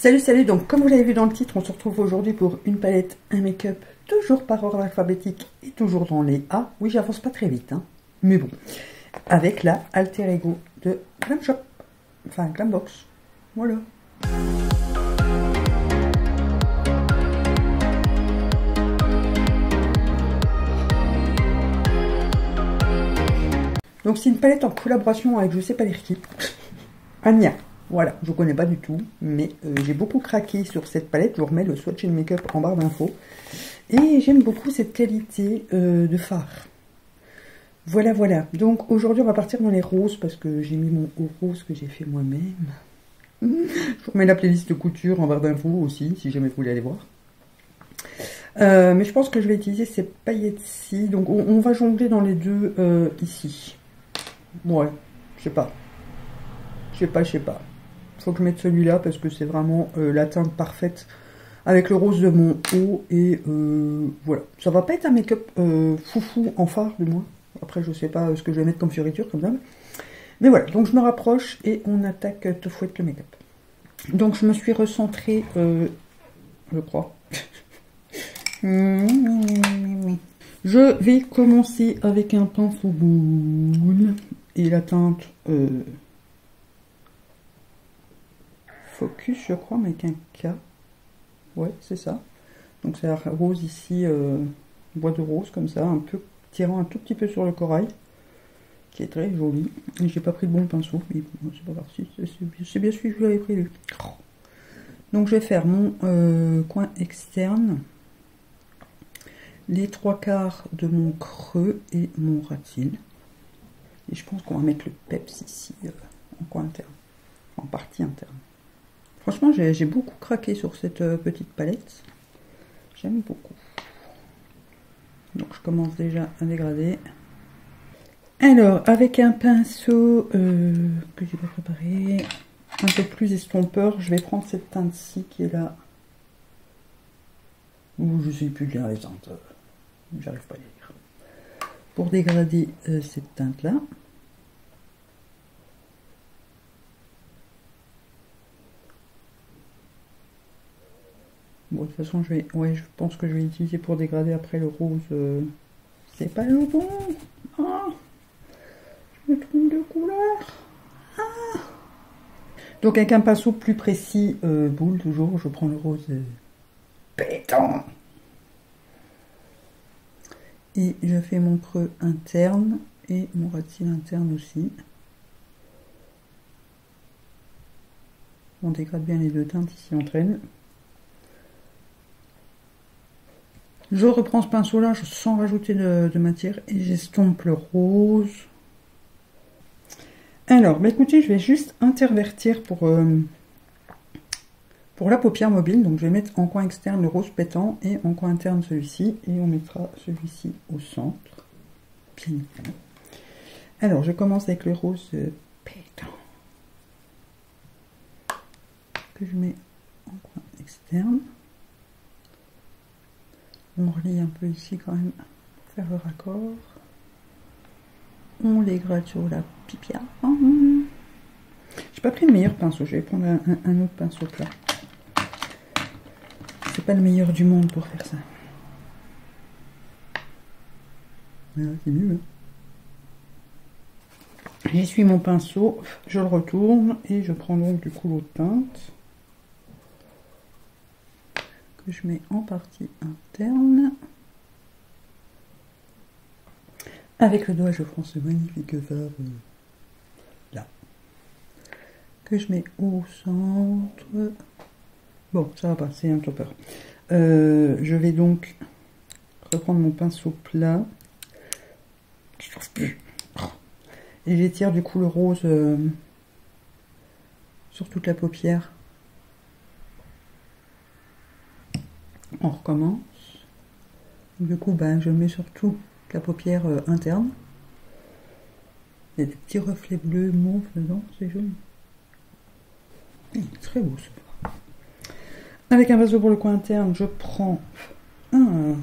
Salut, salut, donc comme vous l'avez vu dans le titre, on se retrouve aujourd'hui pour une palette, un make-up, toujours par ordre alphabétique et toujours dans les A. Oui, j'avance pas très vite, hein, mais bon. Avec la Alter Ego de Glam Shop, enfin Glambox, voilà. Donc c'est une palette en collaboration avec je sais pas les qui. Anya. Voilà, je ne connais pas du tout, mais euh, j'ai beaucoup craqué sur cette palette. Je vous remets le swatch and make-up en barre d'infos. Et j'aime beaucoup cette qualité euh, de fard. Voilà, voilà. Donc aujourd'hui, on va partir dans les roses parce que j'ai mis mon haut rose que j'ai fait moi-même. je vous remets la playlist couture en barre d'infos aussi, si jamais vous voulez aller voir. Euh, mais je pense que je vais utiliser ces paillettes-ci. Donc on, on, va jongler dans les deux ici. Ouais, je sais pas. Je sais pas, je sais pas faut que je mette celui-là parce que c'est vraiment euh, la teinte parfaite avec le rose de mon haut. Et euh, voilà. Ça va pas être un make-up euh, foufou en phare du moins. Après, je sais pas ce que je vais mettre comme fioriture comme ça. Mais voilà, donc je me rapproche et on attaque tout fouette le make-up. Donc je me suis recentrée, je crois. je vais commencer avec un pinceau boule et la teinte Focus, je crois, mais avec un K. Ouais, c'est ça. Donc c'est rose ici, euh, bois de rose comme ça, un peu tirant un tout petit peu sur le corail, qui est très joli. J'ai pas pris le bon pinceau, mais c'est pas parti. C'est bien celui que j'avais pris lui. Donc je vais faire mon euh, coin externe, les trois quarts de mon creux et mon ratine. Et je pense qu'on va mettre le peps ici, euh, en coin interne, en partie interne. Franchement, j'ai beaucoup craqué sur cette euh, petite palette. J'aime beaucoup. Donc, je commence déjà à dégrader. Alors, avec un pinceau euh, que j'ai préparé, un peu plus estompeur, je vais prendre cette teinte-ci qui est là. Ou je sais plus les teintes. J'arrive pas à lire. Pour dégrader euh, cette teinte-là. De toute façon, je vais, ouais, je pense que je vais utiliser pour dégrader après le rose. Euh, c'est pas le bon. Ah, je me trompe de couleur. Ah. Donc avec un pinceau plus précis, euh, boule toujours, je prends le rose euh, pétant. Et je fais mon creux interne et mon ratine interne aussi. On dégrade bien les deux teintes ici en traîne. Je reprends ce pinceau-là sans rajouter de, matière et j'estompe le rose. Alors, bah écoutez, je vais juste intervertir pour, euh, pour la paupière mobile. Donc, je vais mettre en coin externe le rose pétant et en coin interne celui-ci. Et on mettra celui-ci au centre. Bien Alors, je commence avec le rose pétant. Que je mets en coin externe. On relie un peu ici quand même faire le raccord. On les gratte sur la pipia. J'ai pas pris le meilleur pinceau, je vais prendre un, autre pinceau plat. C'est pas le meilleur du monde pour faire ça. c'est mieux. Hein. J'essuie mon pinceau, je le retourne et je prends donc du coup l'autre teinte je mets en partie interne. Avec le doigt, je prends ce magnifique verre là, que je mets au centre. Bon, ça va pas, c'est un topper. Euh, je vais donc reprendre mon pinceau plat. Et j'étire du coup le rose euh, sur toute la paupière. On recommence. Du coup, ben, je mets surtout la paupière euh, interne. Il y a des petits reflets bleus, mauve dedans, c'est joli. très beau ça. Avec un vaso pour le coin interne, je prends un.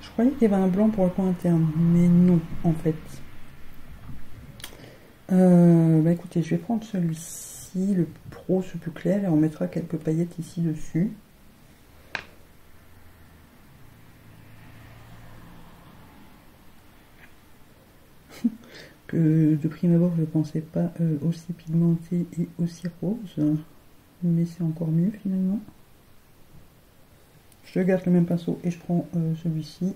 Je croyais qu'il y avait un blanc pour le coin interne, mais non, en fait. Euh, bah écoutez, je vais prendre celui-ci. ici, le pro c'est plus clair, et on mettra quelques paillettes ici dessus. De prime abord je ne pensais pas euh, aussi pigmenté et aussi rose, mais c'est encore mieux finalement. Je garde le même pinceau et je prends euh, celui-ci.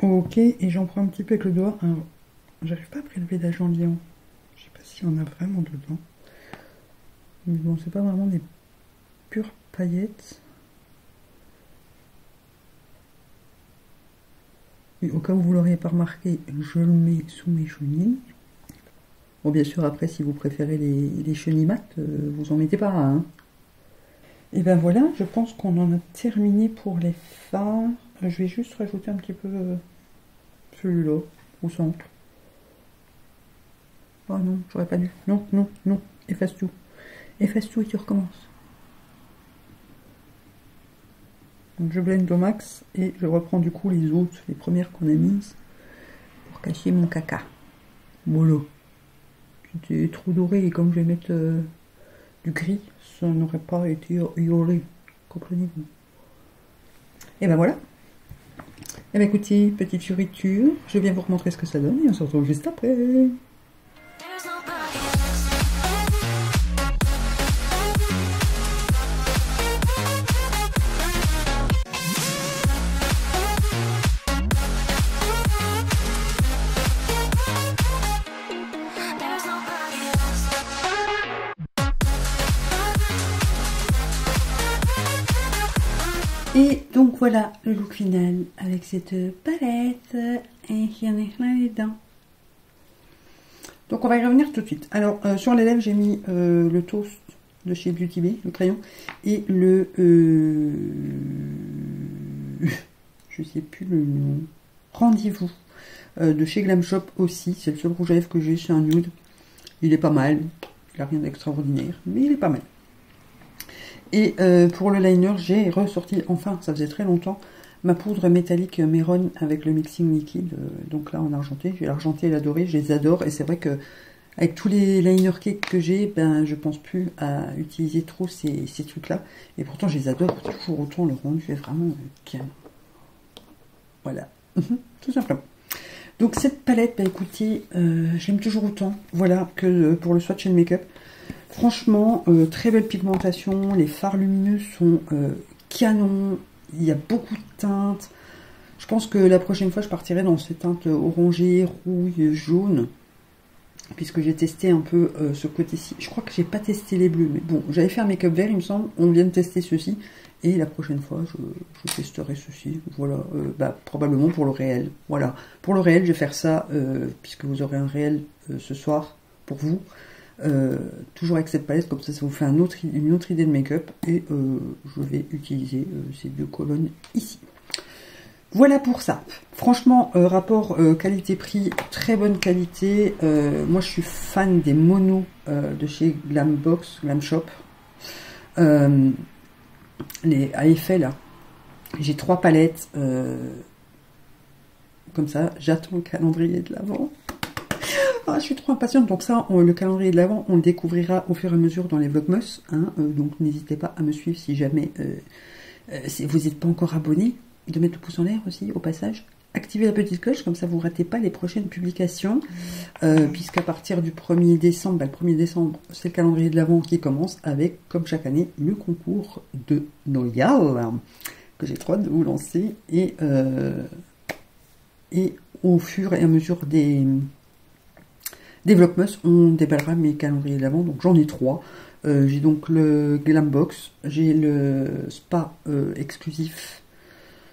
Ok, et j'en prends un petit peu avec le doigt. J'arrive pas à prélever d'agent liant. Je sais pas si on a vraiment dedans. Mais bon, c'est pas vraiment des pures paillettes. Au cas où vous l'auriez pas remarqué, je le mets sous mes chenilles. Bon, bien sûr, après, si vous préférez les, les chenilles mat, euh, vous en mettez pas un. Hein. Et ben voilà, je pense qu'on en a terminé pour les fards. Je vais juste rajouter un petit peu euh, celui-là, au centre. Oh non, j'aurais pas dû. Non, non, non, efface tout. Efface tout et tu recommences. Donc je blende au max et je reprends du coup les autres, les premières qu'on a mises pour cacher mon caca. Mollo c'était trop doré et comme je vais mettre euh, du gris, ça n'aurait pas été iolé. Comprenez-vous? Et ben voilà. Et ben écoutez, petite fioriture, je viens vous remontrer ce que ça donne et on se retrouve juste après. Et donc voilà le look final avec cette palette. Et il y en a plein dedans. Donc on va y revenir tout de suite. Alors euh, sur les lèvres j'ai mis euh, le toast de chez Beauty Bay, le crayon, et le... Euh, je sais plus le nom. Rendez-vous de chez Glam Shop aussi. C'est le seul rouge à lèvres que j'ai chez un nude. Il est pas mal. Il n'a rien d'extraordinaire, mais il est pas mal. Et euh, pour le liner, j'ai ressorti, enfin, ça faisait très longtemps, ma poudre métallique Meron avec le mixing liquide. Euh, donc là, en argenté, j'ai l'argenté et la dorée, je les adore. Et c'est vrai que avec tous les liner cake que j'ai, ben, je pense plus à utiliser trop ces, trucs-là. Et pourtant, je les adore toujours autant. Le rendu est vraiment bien. Voilà, tout simplement. Donc cette palette, ben, écoutez, euh, j'aime toujours autant, voilà, que pour le swatch and make-up. Franchement, euh, très belle pigmentation. Les fards lumineux sont euh, canons. Il y a beaucoup de teintes. Je pense que la prochaine fois, je partirai dans ces teintes orangées, rouille, jaune. Puisque j'ai testé un peu euh, ce côté-ci. Je crois que j'ai pas testé les bleus. Mais bon, j'avais fait un make-up vert, il me semble. On vient de tester ceci. Et la prochaine fois, je, testerai ceci. Voilà, bah, probablement pour le réel. Voilà, pour le réel, je vais faire ça, puisque vous aurez un réel ce soir pour vous. Euh, toujours avec cette palette, comme ça, ça vous fait une autre idée de make-up. Et euh, je vais utiliser euh, ces deux colonnes ici. Voilà pour ça. Franchement, rapport qualité-prix, très bonne qualité. moi, je suis fan des monos de chez Glambox, Glam Shop. les à effet, là. J'ai trois palettes. comme ça, j'attends le calendrier de l'avant. Ah, je suis trop impatiente. Donc ça, le calendrier de l'avant, on le découvrira au fur et à mesure dans les vlogmas. Hein, euh, donc n'hésitez pas à me suivre si jamais euh, euh, vous n'êtes pas encore abonné. De mettre le pouce en l'air aussi au passage. Activez la petite cloche, comme ça vous ne ratez pas les prochaines publications. Puisqu'à partir du 1er décembre, bah, le 1er décembre, c'est le calendrier de l'avant qui commence avec, comme chaque année, le concours de Noël que j'ai trop de vous lancer. Et, et au fur et à mesure des des on déballera mes calendriers d'avant, donc j'en ai trois. Euh, j'ai donc le Glambox, j'ai le spa euh, exclusif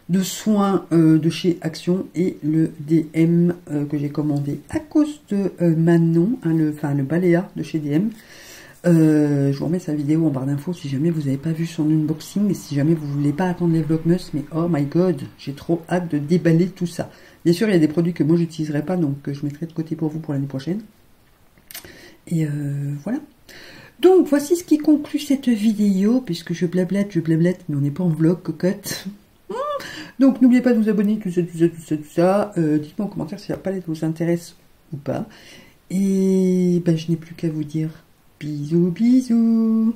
de soins euh, de chez Action et le DM que j'ai commandé à cause de Manon, hein, le, enfin le Baléa de chez DM. je vous remets sa vidéo en barre d'infos si jamais vous n'avez pas vu son unboxing et si jamais vous voulez pas attendre les Vlogmas, mais oh my god, j'ai trop hâte de déballer tout ça. Bien sûr, il y a des produits que moi j'utiliserai pas, donc je mettrai de côté pour vous pour l'année prochaine. Et euh, voilà. Donc voici ce qui conclut cette vidéo, puisque je blablate, je blablate, mais on n'est pas en vlog, cocotte. Donc n'oubliez pas de vous abonner, tout ça, tout ça, tout ça, tout ça. Euh, dites-moi en commentaire si la palette vous intéresse ou pas. Et ben, je n'ai plus qu'à vous dire bisous, bisous.